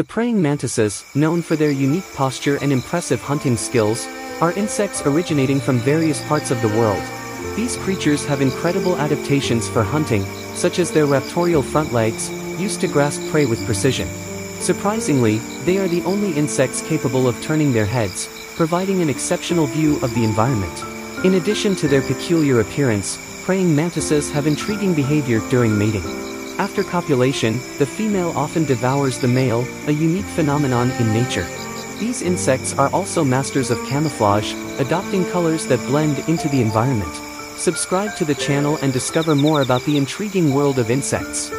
The praying mantises, known for their unique posture and impressive hunting skills, are insects originating from various parts of the world. These creatures have incredible adaptations for hunting, such as their raptorial front legs, used to grasp prey with precision. Surprisingly, they are the only insects capable of turning their heads, providing an exceptional view of the environment. In addition to their peculiar appearance, praying mantises have intriguing behavior during mating. After copulation, the female often devours the male, a unique phenomenon in nature. These insects are also masters of camouflage, adopting colors that blend into the environment. Subscribe to the channel and discover more about the intriguing world of insects.